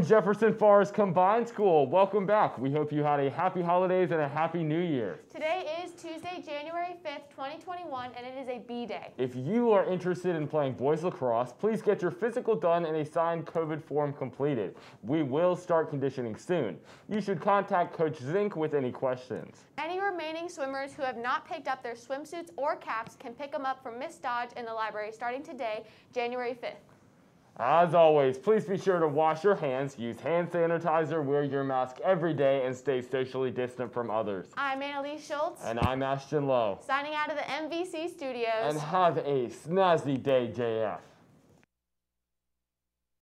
Jefferson Forest Combined School. Welcome back. We hope you had a happy holidays and a happy new year. Today is Tuesday, January 5th, 2021, and it is a B day. If you are interested in playing boys lacrosse, please get your physical done and a signed COVID form completed. We will start conditioning soon. You should contact Coach Zink with any questions. Any remaining swimmers who have not picked up their swimsuits or caps can pick them up from Miss Dodge in the library starting today, January 5th. As always, please be sure to wash your hands, use hand sanitizer, wear your mask every day, and stay socially distant from others. I'm Annalise Schultz. And I'm Ashton Lowe. Signing out of the MVC studios. And have a snazzy day, JF.